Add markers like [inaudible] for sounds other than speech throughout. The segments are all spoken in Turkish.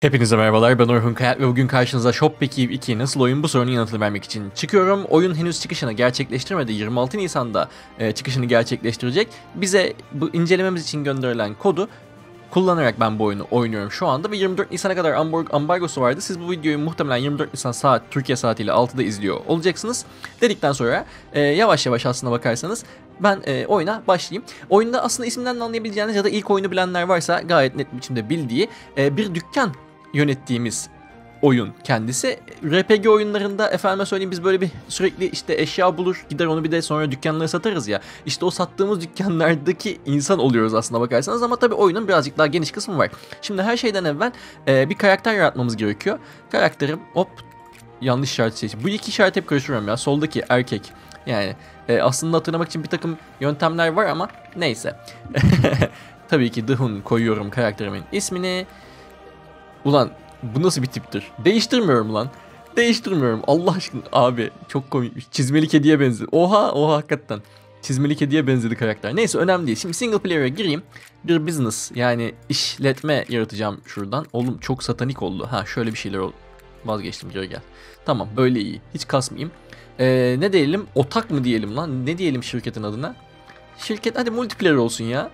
Hepinize merhabalar ben Orhun Kayat ve bugün karşınıza Shopback Eve 2 nasıl oyun bu sorunun yanıtını vermek için çıkıyorum. Oyun henüz çıkışını gerçekleştirmedi. 26 Nisan'da e, çıkışını gerçekleştirecek. Bize bu incelememiz için gönderilen kodu kullanarak ben bu oyunu oynuyorum şu anda ve 24 Nisan'a kadar ambar- ambargosu vardı. Siz bu videoyu muhtemelen 24 Nisan saat Türkiye saatiyle 6'da izliyor olacaksınız. Dedikten sonra e, yavaş yavaş aslına bakarsanız ben e, oyuna başlayayım. Oyunda aslında isminden de anlayabileceğiniz ya da ilk oyunu bilenler varsa gayet net biçimde bildiği e, bir dükkan yönettiğimiz oyun kendisi. RPG oyunlarında efendime söyleyeyim biz böyle bir sürekli işte eşya bulur gider onu bir de sonra dükkanlara satarız ya. İşte o sattığımız dükkanlardaki insan oluyoruz aslında bakarsanız ama tabii oyunun birazcık daha geniş kısmı var. Şimdi her şeyden evvel e, bir karakter yaratmamız gerekiyor. Karakterim hop yanlış işaret seçtim. Bu iki işaret hep karıştırıyorum ya. Soldaki erkek. Yani e, aslında hatırlamak için bir takım yöntemler var ama neyse. [laughs] tabii ki Dihun koyuyorum karakterimin ismini. Ulan bu nasıl bir tiptir? Değiştirmiyorum lan. Değiştirmiyorum. Allah aşkına abi çok komik. Çizmeli kediye benzedi. Oha oha hakikaten. Çizmeli kediye benzedi karakter. Neyse önemli değil. Şimdi single player'a gireyim. Bir business yani işletme yaratacağım şuradan. Oğlum çok satanik oldu. Ha şöyle bir şeyler oldu. Vazgeçtim geri gel. Tamam böyle iyi. Hiç kasmayayım. Ee, ne diyelim? Otak mı diyelim lan? Ne diyelim şirketin adına? Şirket hadi multiplayer olsun ya.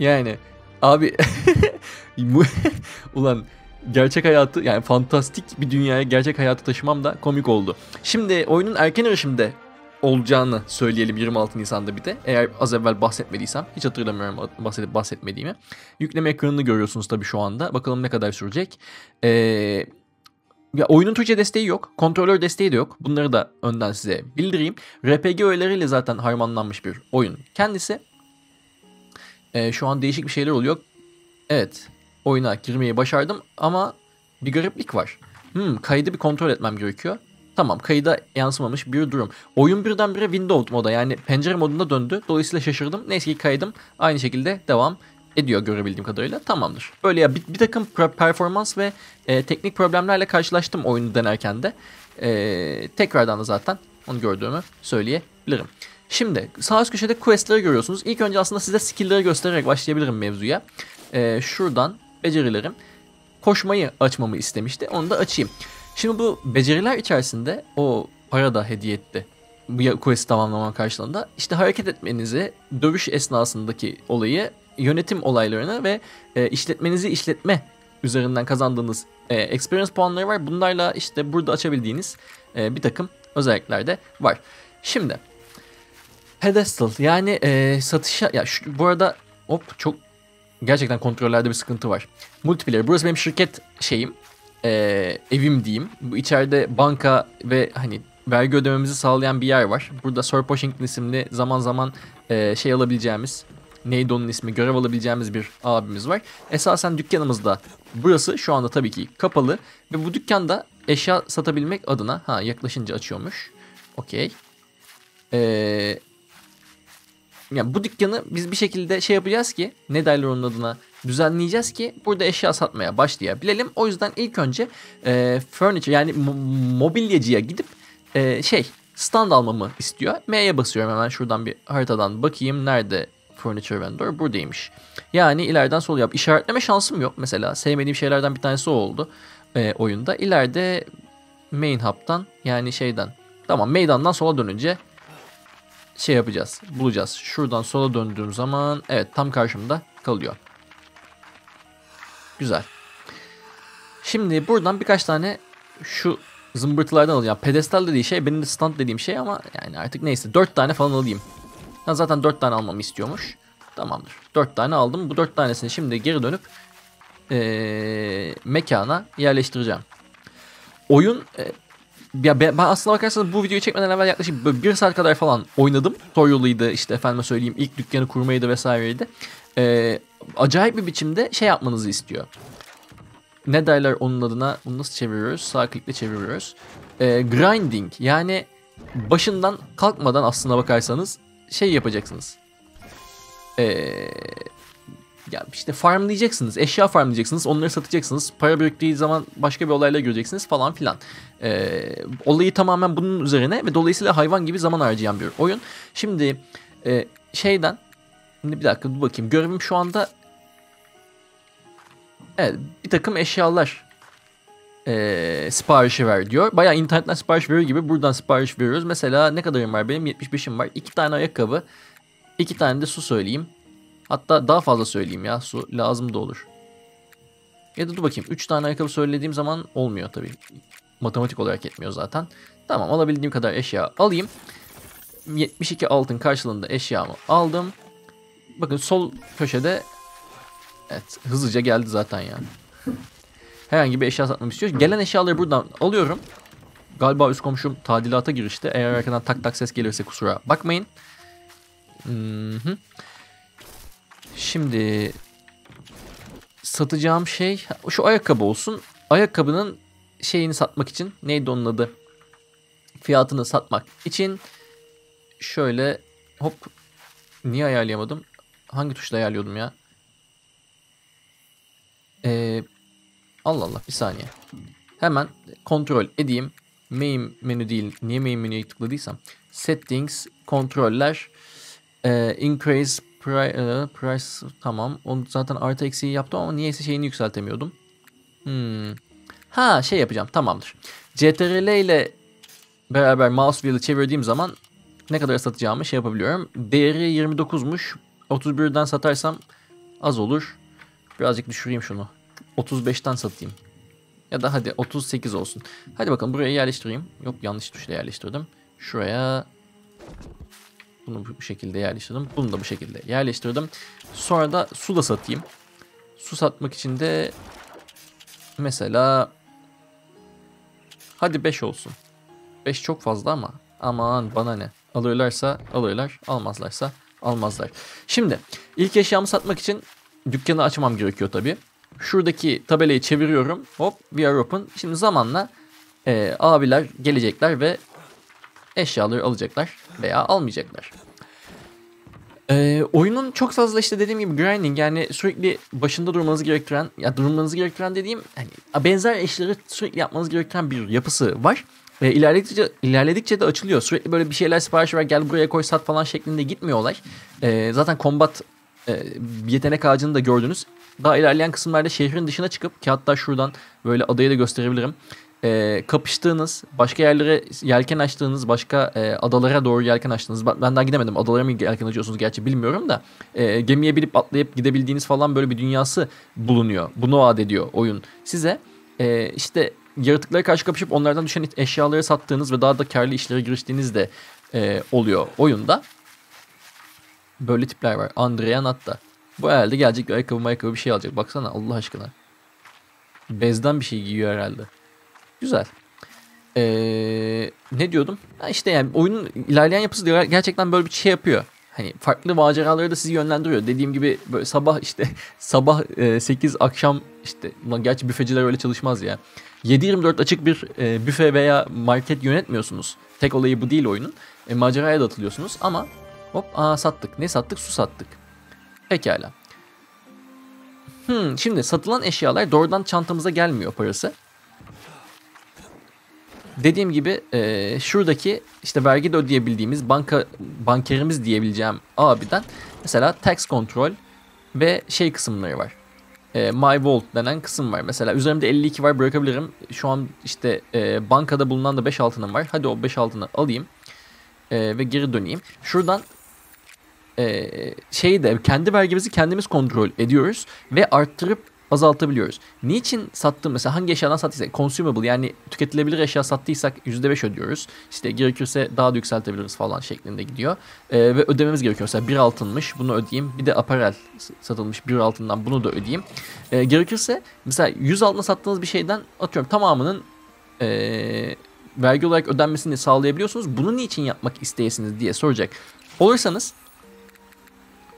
Yani abi [laughs] [laughs] ulan gerçek hayatı yani fantastik bir dünyaya gerçek hayatı taşımam da komik oldu. Şimdi oyunun erken erişimde olacağını söyleyelim 26 Nisan'da bir de. Eğer az evvel bahsetmediysem hiç hatırlamıyorum bahsedip bahsetmediğimi. Yükleme ekranını görüyorsunuz tabii şu anda. Bakalım ne kadar sürecek. Ee, ya oyunun Türkçe desteği yok. Kontrolör desteği de yok. Bunları da önden size bildireyim. RPG öğeleriyle zaten harmanlanmış bir oyun kendisi. Ee, şu an değişik bir şeyler oluyor. Evet oyuna girmeyi başardım ama bir gariplik var. Hmm, kaydı bir kontrol etmem gerekiyor. Tamam kayıda yansımamış bir durum. Oyun birdenbire Windows moda yani pencere modunda döndü. Dolayısıyla şaşırdım. Neyse ki kaydım aynı şekilde devam ediyor görebildiğim kadarıyla. Tamamdır. Böyle ya bir, bir takım performans ve e, teknik problemlerle karşılaştım oyunu denerken de. E, tekrardan da zaten onu gördüğümü söyleyebilirim. Şimdi sağ üst köşede questleri görüyorsunuz. İlk önce aslında size skill'leri göstererek başlayabilirim mevzuya. E, şuradan becerilerim koşmayı açmamı istemişti. Onu da açayım. Şimdi bu beceriler içerisinde o para da hediye etti. Bu quest tamamlama karşılığında işte hareket etmenizi, dövüş esnasındaki olayı, yönetim olaylarını ve e, işletmenizi işletme üzerinden kazandığınız e, experience puanları var. Bunlarla işte burada açabildiğiniz e, bir takım özellikler de var. Şimdi pedestal yani e, satışa ya şu, bu arada hop çok gerçekten kontrollerde bir sıkıntı var. Multiplayer. Burası benim şirket şeyim. E, evim diyeyim. Bu içeride banka ve hani vergi ödememizi sağlayan bir yer var. Burada Sir Washington isimli zaman zaman e, şey alabileceğimiz neydi onun ismi görev alabileceğimiz bir abimiz var. Esasen dükkanımızda burası şu anda tabii ki kapalı ve bu dükkanda eşya satabilmek adına ha yaklaşınca açıyormuş. Okey. Eee yani bu dükkanı biz bir şekilde şey yapacağız ki ne derler onun adına düzenleyeceğiz ki burada eşya satmaya başlayabilelim. O yüzden ilk önce e, furniture yani mobilyacıya gidip e, şey stand almamı istiyor. M'ye basıyorum hemen şuradan bir haritadan bakayım nerede furniture vendor buradaymış. Yani ileriden sol yap. İşaretleme şansım yok mesela. Sevmediğim şeylerden bir tanesi o oldu e, oyunda. İleride main hub'tan yani şeyden tamam meydandan sola dönünce şey yapacağız. Bulacağız. Şuradan sola döndüğüm zaman evet tam karşımda kalıyor. Güzel. Şimdi buradan birkaç tane şu zımbırtılardan alacağım. Pedestal dediği şey benim de stand dediğim şey ama yani artık neyse dört tane falan alayım. Ha, zaten dört tane almamı istiyormuş. Tamamdır. Dört tane aldım. Bu dört tanesini şimdi geri dönüp ee, mekana yerleştireceğim. Oyun e, ya ben, ben aslına bakarsanız bu videoyu çekmeden evvel yaklaşık bir saat kadar falan oynadım. Toryoluydu işte efendime söyleyeyim ilk dükkanı kurmaydı vesaireydi. Ee, acayip bir biçimde şey yapmanızı istiyor. Ne derler onun adına? Bunu nasıl çeviriyoruz? Sağ klikle çeviriyoruz. Ee, grinding yani başından kalkmadan aslına bakarsanız şey yapacaksınız. Eee ya işte farmlayacaksınız, eşya farmlayacaksınız, onları satacaksınız, para biriktiği zaman başka bir olayla göreceksiniz falan filan. Ee, olayı tamamen bunun üzerine ve dolayısıyla hayvan gibi zaman harcayan bir oyun. Şimdi e, şeyden, şimdi bir dakika dur bakayım, görevim şu anda Evet bir takım eşyalar e, siparişi ver diyor. Bayağı internetten sipariş veriyor gibi buradan sipariş veriyoruz. Mesela ne kadarım var benim? 75'im var. 2 tane ayakkabı. 2 tane de su söyleyeyim. Hatta daha fazla söyleyeyim ya. Su lazım da olur. Ya da dur bakayım. 3 tane ayakkabı söylediğim zaman olmuyor tabii. Matematik olarak yetmiyor zaten. Tamam alabildiğim kadar eşya alayım. 72 altın karşılığında eşyamı aldım. Bakın sol köşede Evet hızlıca geldi zaten yani. Herhangi bir eşya satmamı istiyor. Gelen eşyaları buradan alıyorum. Galiba üst komşum tadilata girişti. Eğer arkadan tak tak ses gelirse kusura bakmayın. Hı-hı. Şimdi satacağım şey şu ayakkabı olsun. Ayakkabının şeyini satmak için neydi onun adı? Fiyatını satmak için şöyle hop niye ayarlayamadım? Hangi tuşla ayarlıyordum ya? Ee, Allah Allah bir saniye. Hemen kontrol edeyim. Main menü değil. Niye main menüye tıkladıysam. Settings, kontroller, e, increase price, e, price tamam. Onu zaten artı eksiği yaptım ama niyeyse şeyini yükseltemiyordum. Hmm. Ha şey yapacağım tamamdır. CTRL ile beraber mouse wheel'ı çevirdiğim zaman ne kadar satacağımı şey yapabiliyorum. Değeri 29'muş. 31'den satarsam az olur. Birazcık düşüreyim şunu. 35'ten satayım. Ya da hadi 38 olsun. Hadi bakalım buraya yerleştireyim. Yok yanlış tuşla yerleştirdim. Şuraya bunu bu şekilde yerleştirdim. Bunu da bu şekilde yerleştirdim. Sonra da su da satayım. Su satmak için de mesela hadi 5 olsun. 5 çok fazla ama aman bana ne. Alırlarsa alırlar, almazlarsa almazlar. Şimdi ilk eşyamı satmak için dükkanı açmam gerekiyor tabii. Şuradaki tabelayı çeviriyorum. Hop we are open. Şimdi zamanla e, abiler gelecekler ve eşyaları alacaklar veya almayacaklar. E, oyunun çok fazla işte dediğim gibi grinding yani sürekli başında durmanızı gerektiren ya durmanızı gerektiren dediğim hani benzer işleri sürekli yapmanız gerektiren bir yapısı var. E, ilerledikçe, ilerledikçe de açılıyor. Sürekli böyle bir şeyler sipariş ver gel buraya koy sat falan şeklinde gitmiyor olay. E, zaten combat e, yetenek ağacını da gördünüz. Daha ilerleyen kısımlarda şehrin dışına çıkıp ki hatta şuradan böyle adayı da gösterebilirim. E, kapıştığınız, başka yerlere yelken açtığınız, başka e, adalara doğru yelken açtığınız. Ben, daha gidemedim. Adalara mı yelken açıyorsunuz gerçi bilmiyorum da. E, gemiye binip atlayıp gidebildiğiniz falan böyle bir dünyası bulunuyor. Bunu vaat ediyor oyun size. E, işte yaratıklara karşı kapışıp onlardan düşen eşyaları sattığınız ve daha da karlı işlere giriştiğiniz de e, oluyor oyunda. Böyle tipler var. Andrea Natta. Bu herhalde gelecek bir ayakkabı ayakkabı bir şey alacak. Baksana Allah aşkına. Bezden bir şey giyiyor herhalde. Güzel. Ee, ne diyordum? Ha işte yani oyunun ilerleyen yapısı gerçekten böyle bir şey yapıyor. Hani farklı maceraları da sizi yönlendiriyor. Dediğim gibi böyle sabah işte [laughs] sabah e, 8 akşam işte gerçi büfeciler öyle çalışmaz ya. 7-24 açık bir e, büfe veya market yönetmiyorsunuz. Tek olayı bu değil oyunun. E, maceraya da atılıyorsunuz ama hop aa sattık. Ne sattık? Su sattık. Pekala. Hmm, şimdi satılan eşyalar doğrudan çantamıza gelmiyor parası. Dediğim gibi e, şuradaki işte vergi de ödeyebildiğimiz banka bankerimiz diyebileceğim abiden mesela tax control ve şey kısımları var. E, My Vault denen kısım var. Mesela üzerimde 52 var bırakabilirim. Şu an işte e, bankada bulunan da 5 altınım var. Hadi o 5 altını alayım. E, ve geri döneyim. Şuradan e, şeyi de kendi vergimizi kendimiz kontrol ediyoruz ve arttırıp azaltabiliyoruz. Niçin sattım mesela hangi eşyadan sattıysak consumable yani tüketilebilir eşya sattıysak %5 ödüyoruz. İşte gerekirse daha da yükseltebiliriz falan şeklinde gidiyor. Ee, ve ödememiz gerekiyor. Mesela bir altınmış bunu ödeyeyim. Bir de aparel satılmış bir altından bunu da ödeyeyim. Ee, gerekirse mesela 100 altına sattığınız bir şeyden atıyorum tamamının ee, vergi olarak ödenmesini sağlayabiliyorsunuz. Bunu niçin yapmak isteyesiniz diye soracak olursanız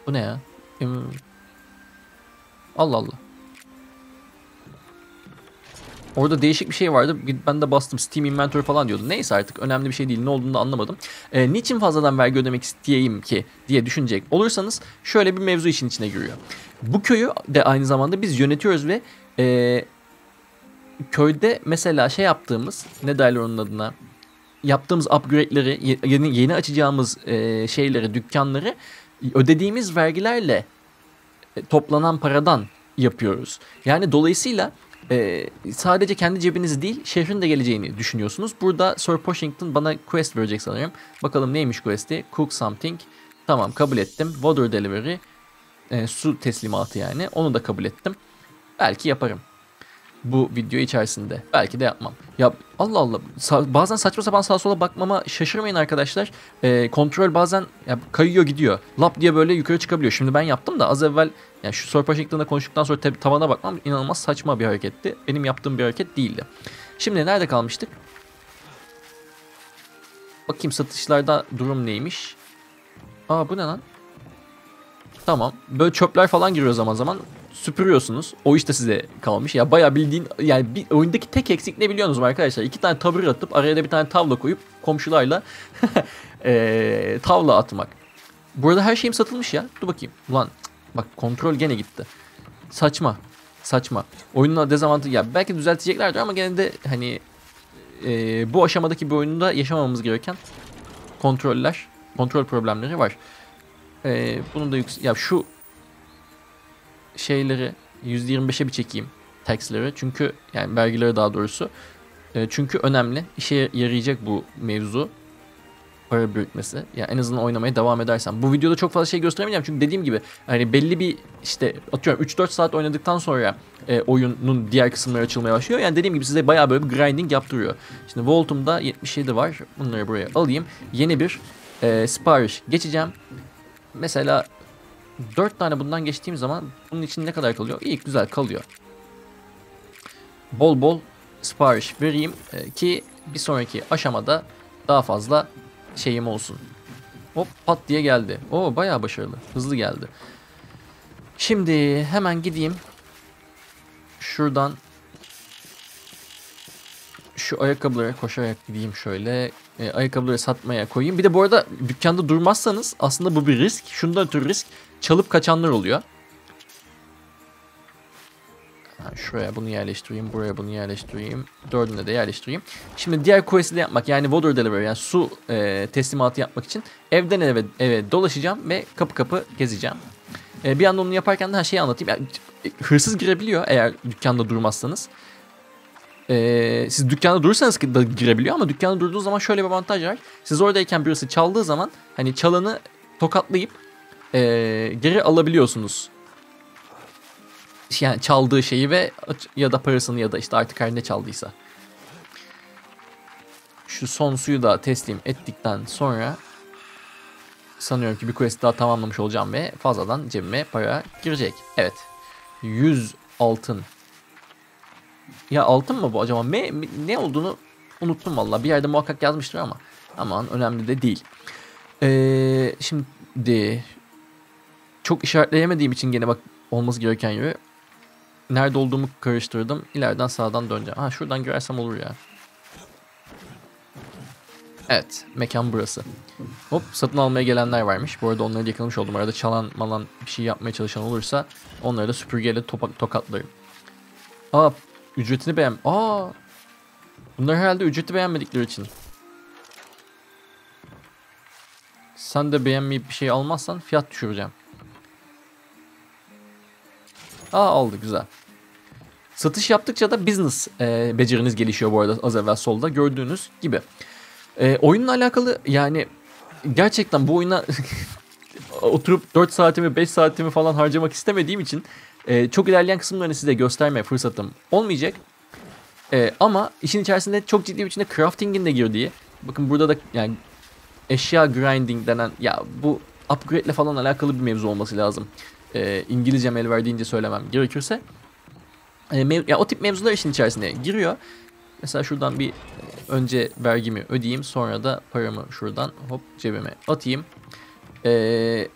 bu ne ya? Allah Allah. Orada değişik bir şey vardı. Ben de bastım Steam Inventory falan diyordu. Neyse artık önemli bir şey değil. Ne olduğunu da anlamadım. E, niçin fazladan vergi ödemek isteyeyim ki diye düşünecek olursanız şöyle bir mevzu işin içine giriyor. Bu köyü de aynı zamanda biz yönetiyoruz ve e, köyde mesela şey yaptığımız ne derler onun adına yaptığımız upgrade'leri yeni, yeni açacağımız e, şeyleri dükkanları ödediğimiz vergilerle e, toplanan paradan yapıyoruz. Yani dolayısıyla e, sadece kendi cebinizi değil şehrin de geleceğini düşünüyorsunuz. Burada Sir Poshington bana quest verecek sanırım. Bakalım neymiş quest'i? Cook something. Tamam kabul ettim. Water delivery. E, su teslimatı yani. Onu da kabul ettim. Belki yaparım bu video içerisinde. Belki de yapmam. Ya Allah Allah bazen saçma sapan sağa sola bakmama şaşırmayın arkadaşlar. Ee, kontrol bazen ya, kayıyor gidiyor. Lap diye böyle yukarı çıkabiliyor. Şimdi ben yaptım da az evvel yani şu Washington'da konuştuktan sonra tavana bakmam inanılmaz saçma bir hareketti. Benim yaptığım bir hareket değildi. Şimdi nerede kalmıştık? Bakayım satışlarda durum neymiş? Aa bu ne lan? Tamam. Böyle çöpler falan giriyor zaman zaman süpürüyorsunuz. O işte size kalmış. Ya bayağı bildiğin yani bir oyundaki tek eksik ne biliyorsunuz arkadaşlar? İki tane tabur atıp araya da bir tane tavla koyup komşularla [laughs] ee, tavla atmak. Burada her şeyim satılmış ya. Dur bakayım. Ulan bak kontrol gene gitti. Saçma. Saçma. Oyunun dezavantajı ya belki düzelteceklerdir ama gene de hani e, bu aşamadaki bir oyunda yaşamamamız gereken kontroller, kontrol problemleri var. E, bunun da yüksek ya şu şeyleri %25'e bir çekeyim taxleri. Çünkü yani vergileri daha doğrusu. E, çünkü önemli. İşe yarayacak bu mevzu. Para birikmesi. Yani en azından oynamaya devam edersem. Bu videoda çok fazla şey gösteremeyeceğim. Çünkü dediğim gibi hani belli bir işte atıyorum 3-4 saat oynadıktan sonra e, oyunun diğer kısımları açılmaya başlıyor. Yani dediğim gibi size bayağı böyle bir grinding yaptırıyor. Şimdi Voltum'da 77 var. Bunları buraya alayım. Yeni bir e, sipariş geçeceğim. Mesela 4 tane bundan geçtiğim zaman bunun için ne kadar kalıyor? İyi güzel kalıyor. Bol bol sipariş vereyim e, ki bir sonraki aşamada daha fazla şeyim olsun. Hop pat diye geldi. O bayağı başarılı. Hızlı geldi. Şimdi hemen gideyim. Şuradan şu ayakkabıları koşarak gideyim şöyle. E, ayakkabıları satmaya koyayım. Bir de bu arada dükkanda durmazsanız aslında bu bir risk. Şundan ötürü risk çalıp kaçanlar oluyor. Şuraya bunu yerleştireyim, buraya bunu yerleştireyim, dördüne de yerleştireyim. Şimdi diğer quest'i de yapmak yani water delivery yani su e, teslimatı yapmak için evden eve, eve dolaşacağım ve kapı kapı gezeceğim. E, bir yandan onu yaparken de her şeyi anlatayım. Yani, hırsız girebiliyor eğer dükkanda durmazsanız. E, siz dükkanda durursanız da girebiliyor ama dükkanda durduğu zaman şöyle bir avantaj var. Siz oradayken birisi çaldığı zaman hani çalanı tokatlayıp e, geri alabiliyorsunuz. Yani çaldığı şeyi ve ya da parasını ya da işte artık her ne çaldıysa. Şu son suyu da teslim ettikten sonra sanıyorum ki bir quest daha tamamlamış olacağım ve fazladan cebime para girecek. Evet. 100 altın. Ya altın mı bu acaba? Me, ne olduğunu unuttum valla. Bir yerde muhakkak yazmıştır ama. Aman önemli de değil. Ee, şimdi çok işaretleyemediğim için gene bak olması gereken yeri nerede olduğumu karıştırdım. İleriden sağdan döneceğim. Ha şuradan girersem olur ya. Evet mekan burası. Hop satın almaya gelenler varmış. Bu arada onları yakalamış oldum. Arada çalan malan bir şey yapmaya çalışan olursa onları da süpürgeyle topak tokatlarım. Aa ücretini beğen... Aa Bunlar herhalde ücreti beğenmedikleri için. Sen de beğenmeyip bir şey almazsan fiyat düşüreceğim. Aa aldı güzel. Satış yaptıkça da business e, beceriniz gelişiyor bu arada az evvel solda gördüğünüz gibi. E, oyunla alakalı yani gerçekten bu oyuna [laughs] oturup 4 saatimi 5 saatimi falan harcamak istemediğim için e, çok ilerleyen kısımlarını size göstermeye fırsatım olmayacak. E, ama işin içerisinde çok ciddi bir biçimde crafting'in de girdiği. Bakın burada da yani eşya grinding denen ya bu upgrade ile falan alakalı bir mevzu olması lazım e, İngilizcem el verdiğince söylemem gerekirse e, mev- ya o tip mevzular işin içerisine giriyor. Mesela şuradan bir önce vergimi ödeyeyim sonra da paramı şuradan hop cebime atayım. Ee,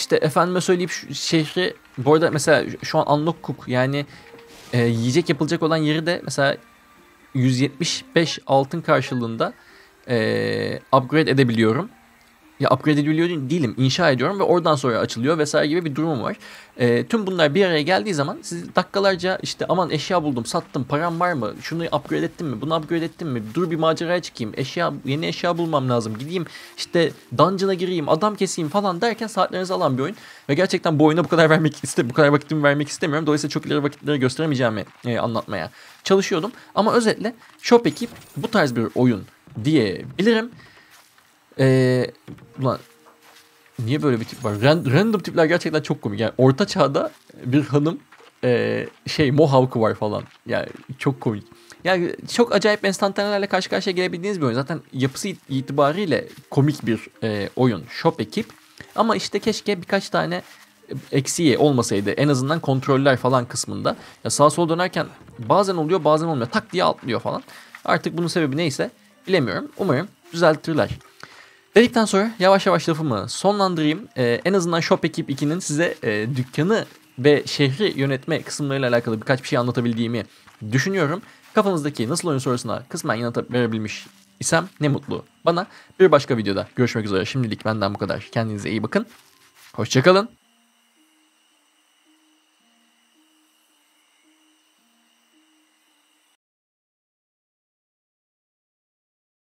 işte efendime söyleyip şehri bu arada mesela şu an unlock cook yani e, yiyecek yapılacak olan yeri de mesela 175 altın karşılığında e, upgrade edebiliyorum. Ya upgrade ediliyor değilim. inşa ediyorum ve oradan sonra açılıyor vesaire gibi bir durum var. E, tüm bunlar bir araya geldiği zaman siz dakikalarca işte aman eşya buldum, sattım, param var mı? Şunu upgrade ettim mi? Bunu upgrade ettim mi? Dur bir maceraya çıkayım. Eşya yeni eşya bulmam lazım. Gideyim işte dungeon'a gireyim, adam keseyim falan derken saatlerinizi alan bir oyun. Ve gerçekten bu oyuna bu kadar vermek iste bu kadar vakitimi vermek istemiyorum. Dolayısıyla çok ileri vakitleri gösteremeyeceğimi e, anlatmaya çalışıyordum. Ama özetle Shop ekip bu tarz bir oyun diyebilirim. Eee ulan niye böyle bir tip var? Ran- random tipler gerçekten çok komik. Yani orta çağda bir hanım eee, şey mohawk'u var falan. Yani çok komik. Yani çok acayip enstantanelerle karşı karşıya gelebildiğiniz bir oyun. Zaten yapısı it- itibariyle komik bir eee, oyun. Shop ekip. Ama işte keşke birkaç tane eksiği olmasaydı. En azından kontroller falan kısmında. Ya sağa sola dönerken bazen oluyor bazen olmuyor. Tak diye atlıyor falan. Artık bunun sebebi neyse bilemiyorum. Umarım düzeltirler. Dedikten sonra yavaş yavaş lafımı sonlandırayım. Ee, en azından Shop Ekip 2'nin size e, dükkanı ve şehri yönetme kısımlarıyla alakalı birkaç bir şey anlatabildiğimi düşünüyorum. Kafanızdaki nasıl oyun sorusuna kısmen yanıt verebilmiş isem ne mutlu bana. Bir başka videoda görüşmek üzere. Şimdilik benden bu kadar. Kendinize iyi bakın. Hoşçakalın.